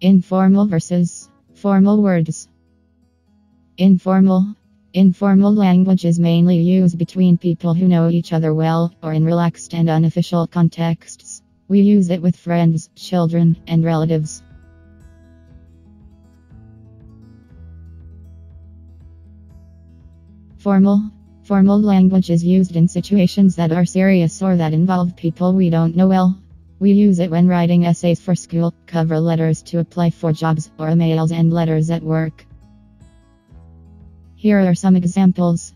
Informal versus formal words. Informal. Informal language is mainly used between people who know each other well or in relaxed and unofficial contexts. We use it with friends, children, and relatives. Formal. Formal language is used in situations that are serious or that involve people we don't know well. We use it when writing essays for school, cover letters to apply for jobs, or emails and letters at work. Here are some examples.